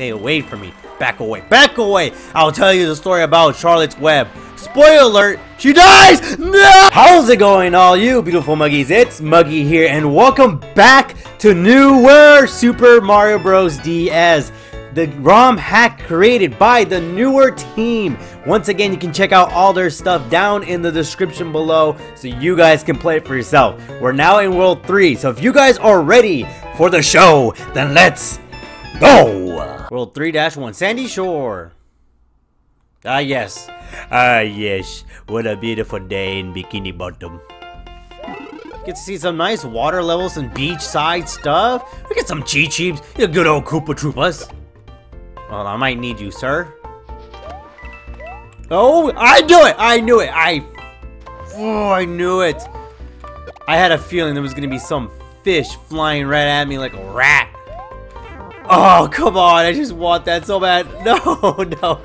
Stay away from me. Back away. Back away. I'll tell you the story about Charlotte's Web. Spoiler alert, she dies! No! How's it going, all you beautiful muggies? It's Muggy here, and welcome back to newer Super Mario Bros. DS. The ROM hack created by the newer team. Once again, you can check out all their stuff down in the description below so you guys can play it for yourself. We're now in World 3, so if you guys are ready for the show, then let's go! World 3-1, Sandy Shore. Ah, yes. Ah, yes. What a beautiful day in Bikini Bottom. Get to see some nice water levels and beachside stuff. We get some Cheep Cheeps, you good old Koopa Troopas. Well, I might need you, sir. Oh, I knew it! I knew it! I... Oh, I knew it! I had a feeling there was gonna be some fish flying right at me like a rat. Oh, come on. I just want that so bad. No, no.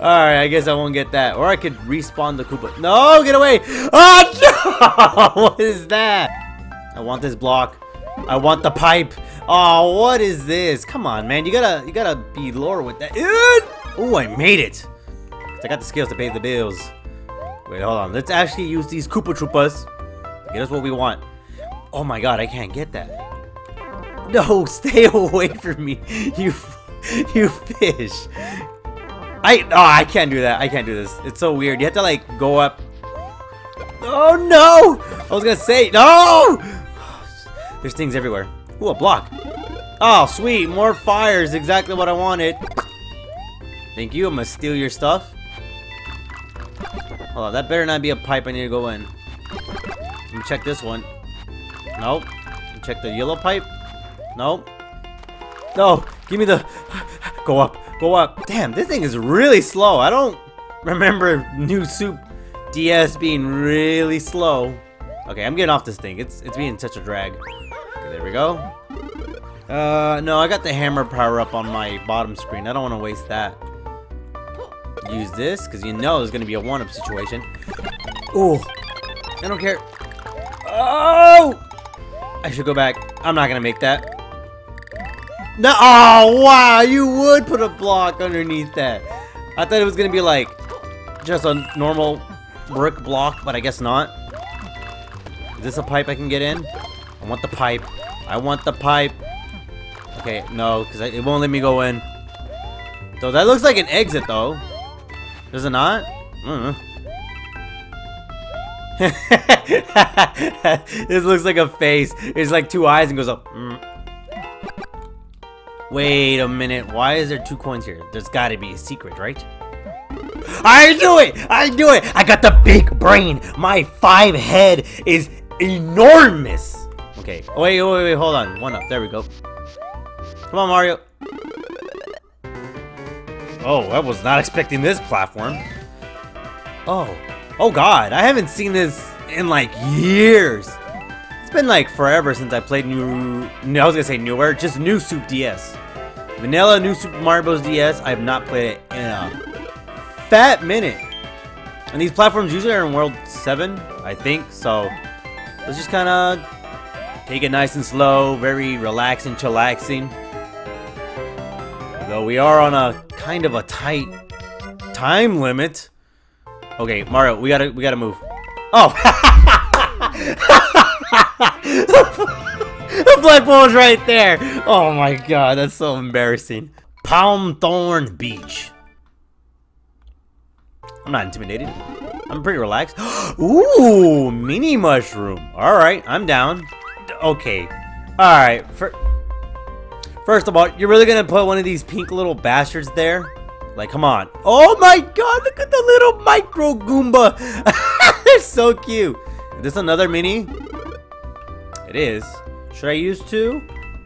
Alright, I guess I won't get that. Or I could respawn the Koopa. No, get away. Oh, no. What is that? I want this block. I want the pipe. Oh, what is this? Come on, man. You gotta, you gotta be lower with that. Oh, I made it. I got the skills to pay the bills. Wait, hold on. Let's actually use these Koopa Troopas. Get us what we want. Oh my god, I can't get that. No, stay away from me, you, you fish. I, oh, I can't do that. I can't do this. It's so weird. You have to like go up. Oh no! I was gonna say no. There's things everywhere. Ooh, a block. Oh, sweet. More fires. Exactly what I wanted. Thank you. I'm gonna steal your stuff. Hold on. That better not be a pipe I need to go in. Let me check this one. Nope. Check the yellow pipe. Nope. No, give me the... Go up, go up. Damn, this thing is really slow. I don't remember New Soup DS being really slow. Okay, I'm getting off this thing. It's it's being such a drag. Okay, there we go. Uh, no, I got the hammer power up on my bottom screen. I don't want to waste that. Use this, because you know there's going to be a one-up situation. Oh, I don't care. Oh! I should go back. I'm not going to make that. No, oh wow, you would put a block underneath that. I thought it was gonna be like just a normal brick block, but I guess not. Is this a pipe I can get in? I want the pipe. I want the pipe. Okay, no, because it won't let me go in. So that looks like an exit though. Does it not? Mm. this looks like a face. It's like two eyes and goes up. Mm. Wait a minute, why is there two coins here? There's gotta be a secret, right? I knew it! I knew it! I got the big brain! My five head is enormous! Okay, wait, wait, wait, hold on. One up, there we go. Come on, Mario. Oh, I was not expecting this platform. Oh, oh god, I haven't seen this in like years. It's been like forever since I played new, I was gonna say newer, just new Soup DS. Vanilla New Super Mario Bros. DS, I have not played it in a fat minute. And these platforms usually are in World 7, I think, so let's just kind of take it nice and slow, very relaxing, chillaxing. Though we are on a kind of a tight time limit. Okay, Mario, we gotta we gotta move. Oh! the black is right there. Oh my god, that's so embarrassing. Palm Thorn Beach. I'm not intimidated. I'm pretty relaxed. Ooh, mini mushroom. All right, I'm down. Okay. All right. For, first of all, you're really gonna put one of these pink little bastards there? Like, come on. Oh my god, look at the little micro Goomba. They're so cute. Is this another mini? It is. Should I use two?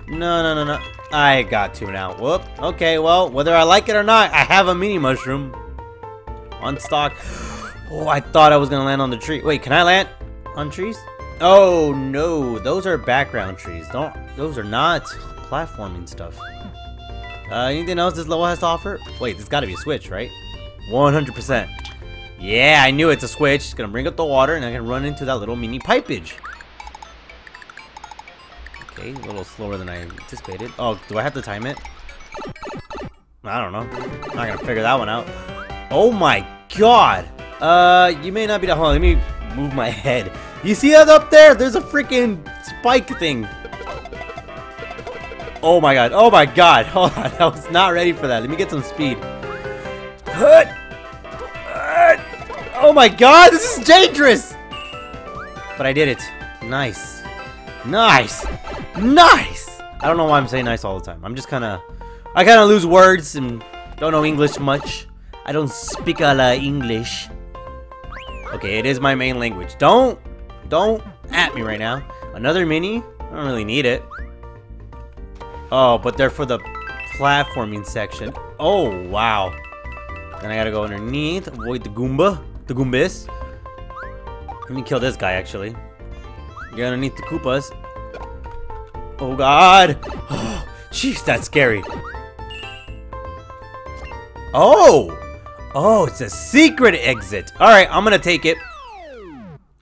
No, no, no, no. I got two now. Whoop. Okay, well, whether I like it or not, I have a mini mushroom. On stock. Oh, I thought I was to land on the tree. Wait, can I land on trees? Oh, no. Those are background trees. Don't. Those are not platforming stuff. Uh, anything else this level has to offer? Wait, there's got to be a switch, right? 100%. Yeah, I knew it's a switch. It's to bring up the water, and I can run into that little mini pipage. Okay, a little slower than I anticipated. Oh, do I have to time it? I don't know. I'm not gonna figure that one out. Oh my god! Uh, you may not be that. On, let me move my head. You see that up there? There's a freaking spike thing. Oh my god. Oh my god. Hold on. I was not ready for that. Let me get some speed. Oh my god, this is dangerous! But I did it. Nice. Nice! Nice! I don't know why I'm saying nice all the time. I'm just kind of... I kind of lose words and don't know English much. I don't speak a la English. Okay, it is my main language. Don't... Don't at me right now. Another mini? I don't really need it. Oh, but they're for the platforming section. Oh, wow. Then I gotta go underneath, avoid the Goomba. The Goombas. Let me kill this guy, actually. Get underneath the Koopas. Oh, God. Jeez, that's scary. Oh! Oh, it's a secret exit. Alright, I'm gonna take it.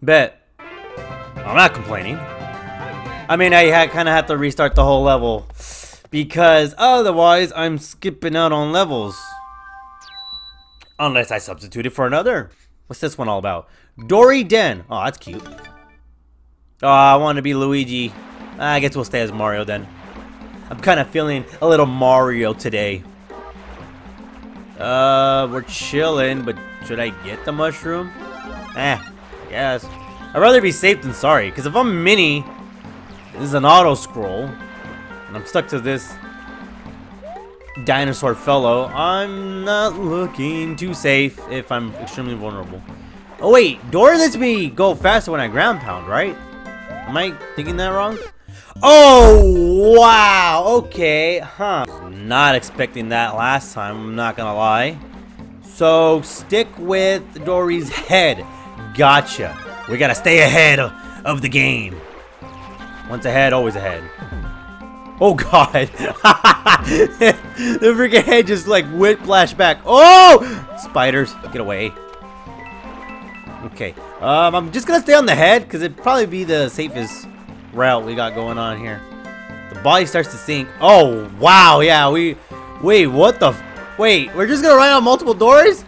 Bet. I'm not complaining. I mean, I kind of have to restart the whole level. Because otherwise, I'm skipping out on levels. Unless I substitute it for another. What's this one all about? Dorrie Den. Oh, that's cute. Oh, I want to be Luigi. I guess we'll stay as Mario then. I'm kind of feeling a little Mario today. Uh, we're chilling, but should I get the mushroom? Eh, I guess. I'd rather be safe than sorry, because if I'm mini, this is an auto scroll, and I'm stuck to this dinosaur fellow, I'm not looking too safe if I'm extremely vulnerable. Oh wait, door lets me go faster when I ground pound, right? Am I thinking that wrong? Oh, wow, okay, huh. Not expecting that last time, I'm not gonna lie. So, stick with Dorrie's head. Gotcha. We gotta stay ahead of, the game. Once ahead, always ahead. Oh god. the freaking head just like whiplash back. Oh! Spiders, get away. Okay. Um, I'm just gonna stay on the head because it'd probably be the safest route we got going on here. The body starts to sink. Oh, wow. Yeah, we... Wait, what the... Wait, we're just gonna ride on multiple doors?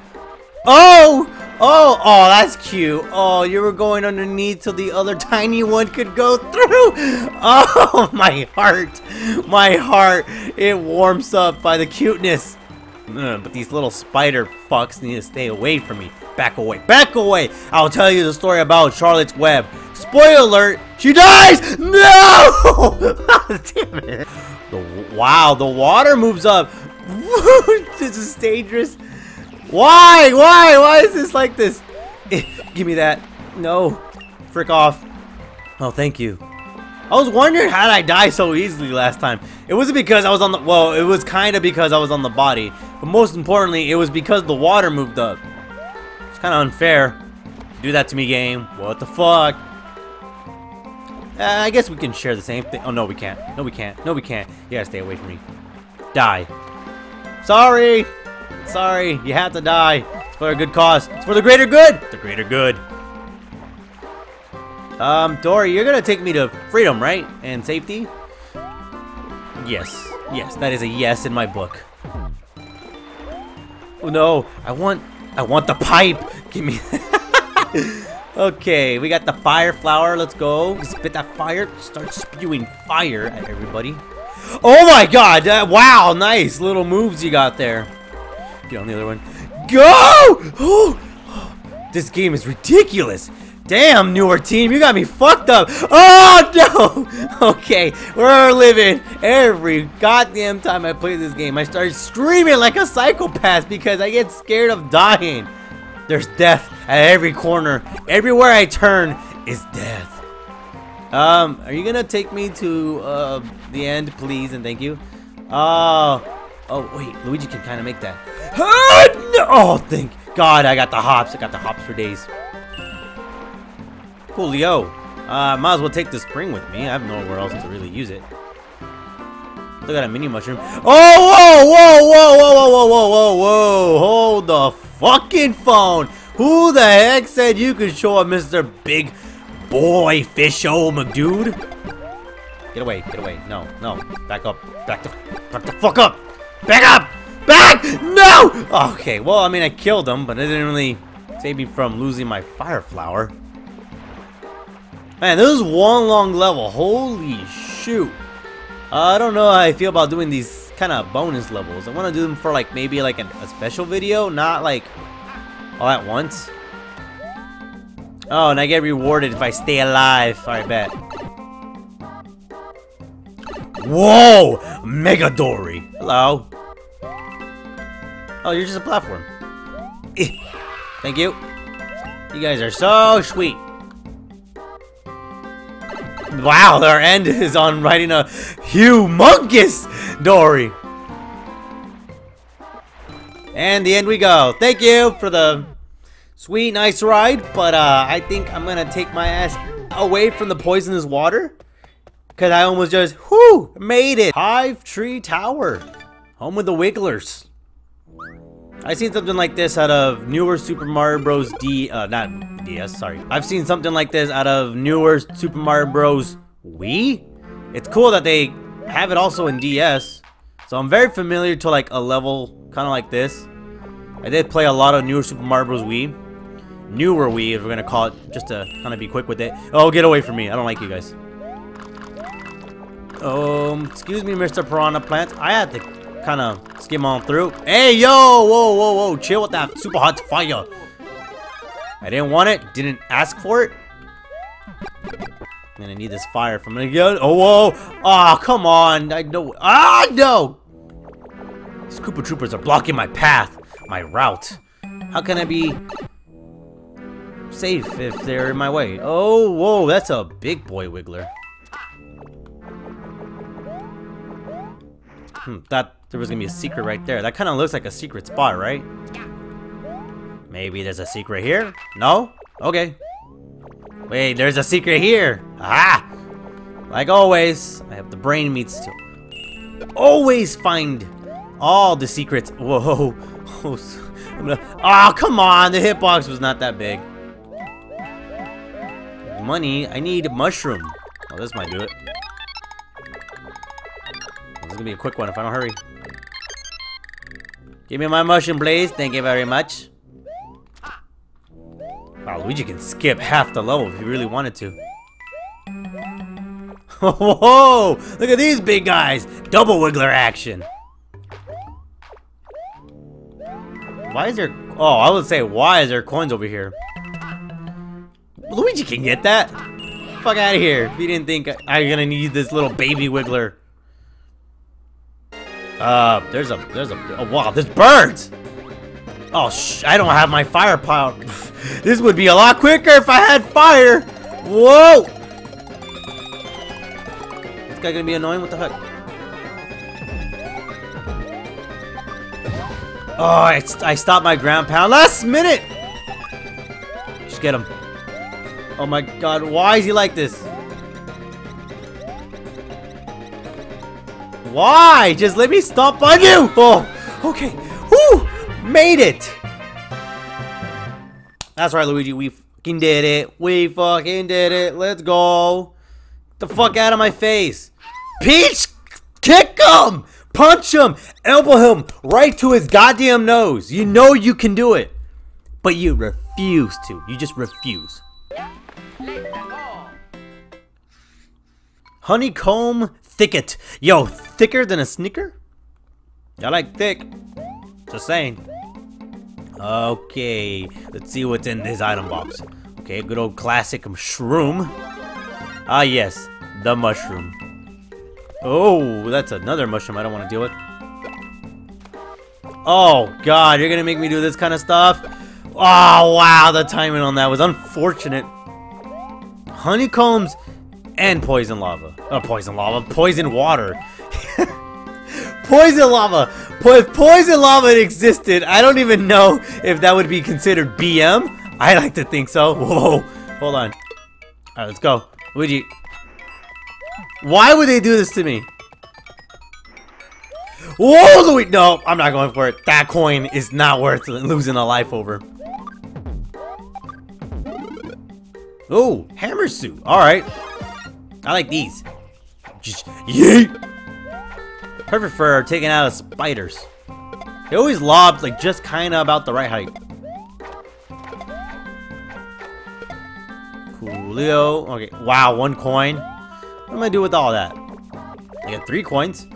Oh! Oh, oh, that's cute. Oh, you were going underneath so the other tiny one could go through. Oh, my heart. My heart. It warms up by the cuteness. but these little spider fucks need to stay away from me. Back away. Back away. I'll tell you the story about Charlotte's Web. Spoiler alert. She dies. No. Damn it. The, wow, the water moves up. this is dangerous. Why? Why? Why is this like this? Give me that. No. Frick off. Oh, thank you. I was wondering how did I die so easily last time. It wasn't because I was on the... Well, it was kind of because I was on the body. But most importantly, it was because the water moved up. Kind of unfair. Do that to me, game. What the fuck? Uh, I guess we can share the same thing. Oh, no, we can't. No, we can't. No, we can't. You gotta stay away from me. Die. Sorry! Sorry, you have to die. It's for a good cause. It's for the greater good. The greater good. Um, Dorrie, you're gonna take me to freedom, right? And safety? Yes. Yes, that is a yes in my book. Oh no, I want, I want the pipe. Give me. okay, we got the fire flower. Let's go. Spit that fire. Start spewing fire at everybody. Oh my god! Uh, wow, nice little moves you got there. Get on the other one. Go! this game is ridiculous. Damn, newer team, you got me fucked up. Oh, no! Okay, we're living. Every goddamn time I play this game, I start screaming like a psychopath because I get scared of dying. There's death at every corner. Everywhere I turn is death. Um, are you gonna take me to, uh, the end, please, and thank you? Oh, oh, wait, Luigi can kind of make that. Oh, thank God, I got the hops. I got the hops for days. Coolio. Uh, might as well take the spring with me. I have nowhere else to really use it. Look at a mini mushroom. Oh, whoa, whoa, whoa, whoa, whoa, whoa, whoa, whoa, Hold the fucking phone. Who the heck said you could show up, Mr. Big Boy Fish Oh, dude? Get away, get away. No, no. Back up. Back the, back the fuck up. Back up! Back No! Okay, well, I mean, I killed him, but it didn't really save me from losing my fire flower. Man, this is one long level. Holy shoot. I don't know how I feel about doing these kind of bonus levels. I want to do them for like maybe like an, a special video, not like all at once. Oh, and I get rewarded if I stay alive. I bet. Whoa! Mega Dorrie! Hello. Oh, you're just a platform. Thank you. You guys are so sweet. Wow, our end is on riding a humongous Dorrie. And the end we go. Thank you for the sweet, nice ride. But uh, I think I'm going to take my ass away from the poisonous water. Because I almost just, whoo, made it. Hive Tree Tower. Home with the Wigglers. I've seen something like this out of newer Super Mario Bros. D, uh, not DS, sorry. I've seen something like this out of newer Super Mario Bros. Wii. It's cool that they have it also in DS. So I'm very familiar to like a level kind of like this. I did play a lot of newer Super Mario Bros. Wii. Newer Wii, if we're gonna call it, just to kind of be quick with it. Oh, get away from me. I don't like you guys. Um, excuse me, Mr. Piranha Plant. I had to kind of skim on through. Hey, yo! Whoa, whoa, whoa. Chill with that super hot fire. I didn't want it. Didn't ask for it. I'm gonna need this fire from again. Oh, whoa! Oh, come on! I know. Ah, no! These Koopa Troopas are blocking my path, my route. How can I be safe if they're in my way? Oh, whoa! That's a big boy Wiggler. Hmm, that there was gonna be a secret right there. That kind of looks like a secret spot, right? Maybe there's a secret here? No? Okay. Wait, there's a secret here. Ah! Like always, I have the brain meats to always find all the secrets. Whoa. Oh, come on. The hitbox was not that big. Money. I need mushroom. Oh, this might do it. Gonna be a quick one if I don't hurry. Give me my mushroom, please. Thank you very much. Wow, Luigi can skip half the level if he really wanted to. Whoa! Look at these big guys! Double Wiggler action! Why is there... Oh, I would say, why is there coins over here? Luigi can get that! Fuck out of here, if you didn't think I'm gonna need this little baby Wiggler. Uh, there's a... There's a... Oh, wow, there's birds! Oh, sh I don't have my firepower. this would be a lot quicker if I had fire! Whoa! This guy gonna be annoying? What the heck? Oh, I, I stopped my ground pound last minute! Just get him. Oh my god, why is he like this? Why? Just let me stop on you! Oh, okay. Woo! Made it! That's right, Luigi. We fucking did it. We fucking did it. Let's go. Get the fuck out of my face. Peach! Kick him! Punch him! Elbow him right to his goddamn nose. You know you can do it. But you refuse to. You just refuse. Honeycomb thicket. Yo, thicker than a snicker? I like thick. Just saying. Okay, let's see what's in this item box. Okay, good old classic shroom. Ah, yes, the mushroom. Oh, that's another mushroom I don't want to deal with. Oh, God, you're to make me do this kind of stuff? Oh, wow, the timing on that was unfortunate. Honeycombs and poison lava. Oh, poison lava. Poison water. poison lava. Po if poison lava existed, I don't even know if that would be considered BM. I like to think so. Whoa. Hold on. Alright, let's go. Luigi, why would they do this to me? Whoa, Louis! No, I'm not going for it. That coin is not worth losing a life over. Oh, hammer suit. All right. I like these. Just yeet. Perfect for taking out of spiders. It always lobs like just kind of about the right height. Coolio. Okay. Wow, one coin. What am I do with all that? I got three coins.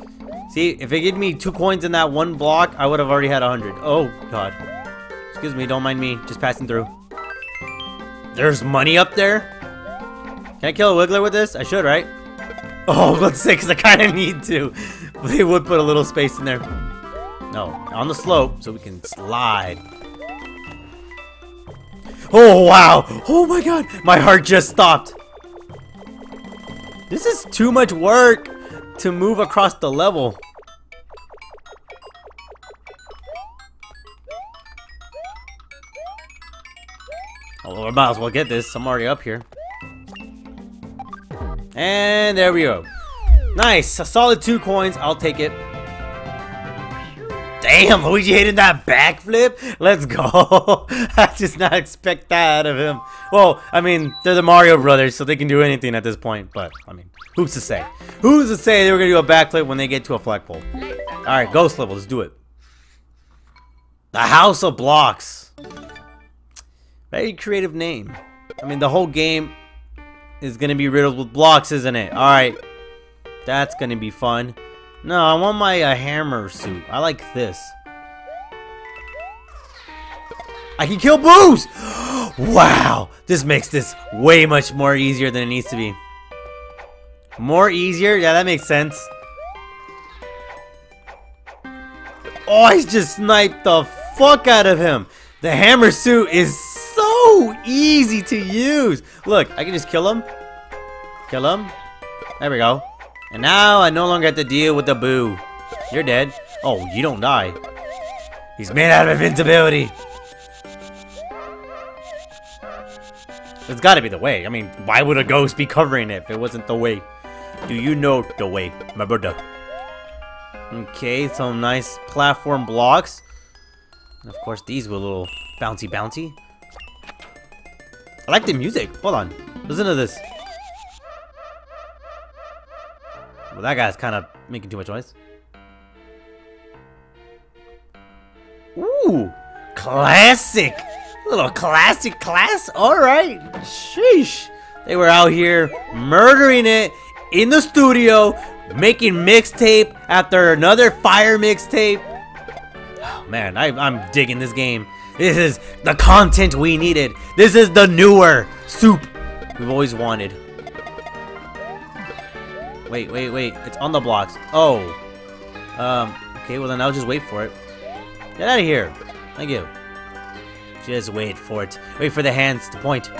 See, if it gave me two coins in that one block, I would have already had a hundred. Oh, God. Excuse me, don't mind me. Just passing through. There's money up there? Can I kill a Wiggler with this? I should, right? Oh, let's say, because I kind of need to. They would put a little space in there. No, on the slope, so we can slide. Oh, wow. Oh, my God. My heart just stopped. This is too much work to move across the level. Oh, well, I might as well get this. I'm already up here. And there we go. Nice. A solid two coins. I'll take it. Damn, Luigi hitting that backflip. Let's go. I just not expect that out of him. Well, I mean, they're the Mario Brothers, so they can do anything at this point. But, I mean, who's to say? Who's to say they were going to do a backflip when they get to a flagpole? Alright, ghost level. Let's do it. The House of Blocks. Very creative name. I mean, the whole game is to be riddled with blocks, isn't it? Alright. That's to be fun. No, I want my uh, hammer suit. I like this. I can kill boos! wow! This makes this way much more easier than it needs to be. More easier? Yeah, that makes sense. Oh, I just sniped the fuck out of him. The hammer suit is easy to use. Look, I can just kill him. Kill him. There we go. And now I no longer have to deal with the boo. You're dead. Oh, you don't die. He's made out of invincibility. It's gotta be the way. I mean, why would a ghost be covering it if it wasn't the way? Do you know the way, my brother? Okay, some nice platform blocks. And of course, these were a little bouncy bouncy. I like the music. Hold on. Listen to this. Well, that guy's kind of making too much noise. Ooh, classic. A little classic class. All right. Sheesh. They were out here murdering it in the studio, making mixtape after another fire mixtape. Oh, man, I, I'm digging this game. This is the content we needed. This is the newer soup we've always wanted. Wait, wait, wait. It's on the blocks. Oh. Um, okay, well then I'll just wait for it. Get out of here. Thank you. Just wait for it. Wait for the hands to point.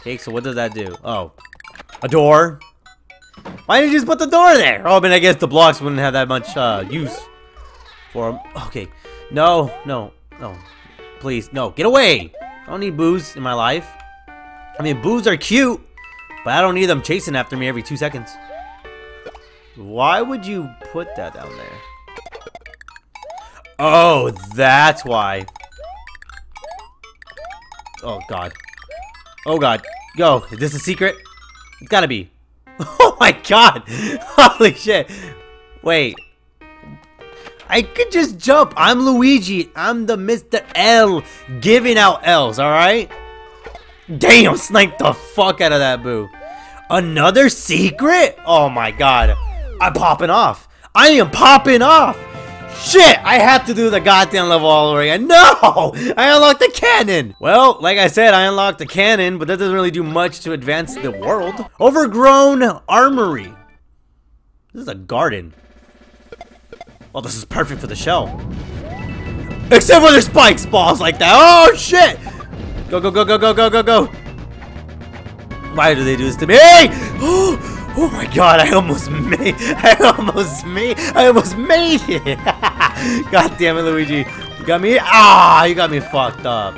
Okay, so what does that do? Oh. A door? Why did you just put the door there? Oh, I mean, I guess the blocks wouldn't have that much, uh, use for them. Okay. No, no, no. Please, no. Get away! I don't need boos in my life. I mean, boos are cute, but I don't need them chasing after me every two seconds. Why would you put that down there? Oh, that's why. Oh, God. Oh, God. Go. Is this a secret? It's gotta be. Oh, my God. Holy shit. Wait. I could just jump. I'm Luigi. I'm the Mr. L giving out L's, alright? Damn, sniped the fuck out of that boo. Another secret? Oh my god. I'm popping off. I am popping off. Shit, I have to do the goddamn level all over again. No! I unlocked the cannon! Well, like I said, I unlocked the cannon, but that doesn't really do much to advance the world. Overgrown Armory. This is a garden. Well, this is perfect for the shell. Except when there's spikes balls like that. Oh, shit! Go, go, go, go, go, go, go, go. Why do they do this to me? Oh, oh my god, I almost made I almost made I almost made it. god damn it, Luigi. You got me? Ah, you got me fucked up.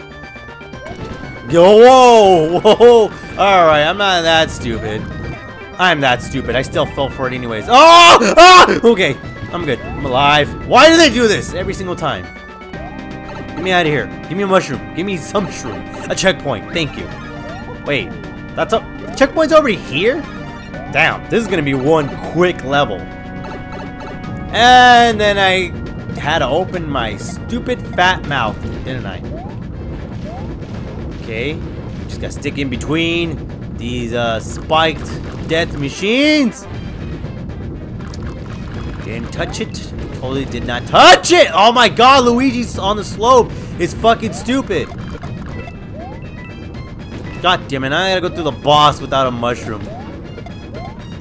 Yo, whoa, whoa. Alright, I'm not that stupid. I'm that stupid. I still fell for it anyways. Oh! Ah! Okay, I'm good. I'm alive. Why do they do this every single time? Get me out of here. Give me a mushroom. Give me some shroom. A checkpoint. Thank you. Wait. That's a checkpoint's over here? Damn, this is gonna be one quick level. And then I had to open my stupid fat mouth, didn't I? Okay, just gotta stick in between these uh, spiked death machines. Didn't touch it. Totally did not touch it. Oh my god, Luigi's on the slope. It's fucking stupid. God damn it, I gotta go through the boss without a mushroom.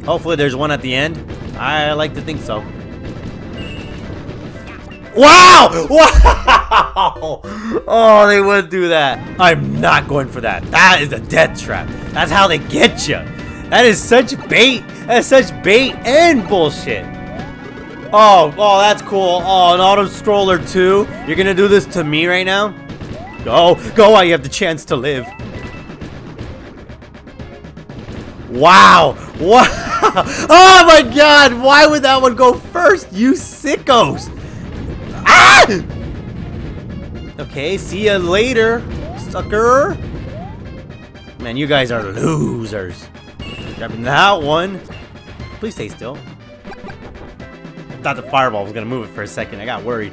Hopefully there's one at the end. I like to think so. Wow! Wow! Oh, they would do that. I'm not going for that. That is a death trap. That's how they get you. That is such bait. That is such bait and bullshit. Oh, oh, that's cool. Oh, an auto scroller too. You're gonna do this to me right now? Go, go while you have the chance to live. Wow! Wow! Oh my god! Why would that one go first? You sickos! Ah! Okay, see ya later, sucker. Man, you guys are losers. Grabbing that one. Please stay still. Thought the fireball was gonna move it for a second. I got worried.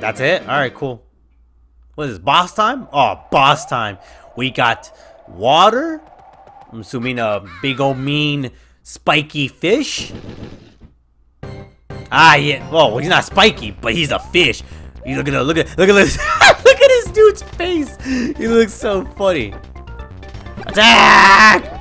That's it? Alright, cool. What is this, boss time? Oh, boss time. We got water, I'm assuming a big old mean spiky fish. Ah, yeah. Well, he's not spiky, but he's a fish. You look at the, look at look at this look at this dude's face. He looks so funny. Attack!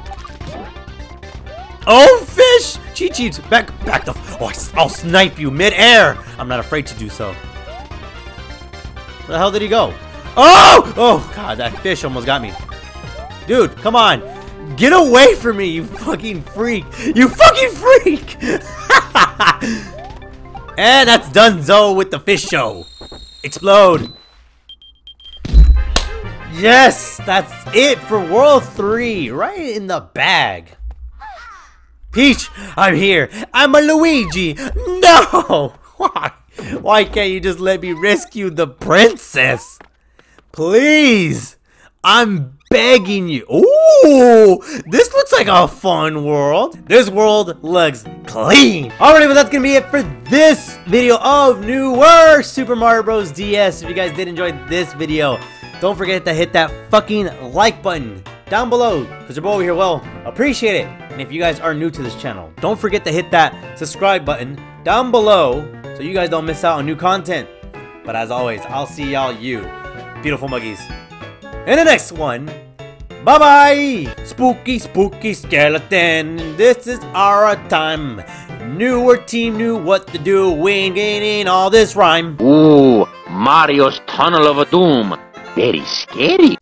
Oh, fish! Cheep Cheeps. Back back the. Oh, I'll snipe you mid-air. I'm not afraid to do so. Where the hell did he go? Oh! Oh, God, that fish almost got me. Dude, come on. Get away from me, you fucking freak! You fucking freak! and that's Dunzo with the fish show. Explode. Yes, that's it for World 3. Right in the bag. Peach, I'm here. I'm a Luigi. No! Why? Why can't you just let me rescue the princess? Please! I'm begging you. Ooh, this looks like a fun world. This world looks clean. Alrighty, but that's gonna be it for this video of newer Super Mario Bros. DS. If you guys did enjoy this video, don't forget to hit that fucking like button down below because your boy here will appreciate it. And if you guys are new to this channel, don't forget to hit that subscribe button down below so you guys don't miss out on new content. But as always, I'll see y'all you beautiful muggies in the next one. Bye bye! Spooky, spooky skeleton. This is our time. Newer team knew what to do. We ain't getting all this rhyme. Ooh, Mario's Tunnel of Doom. Very scary.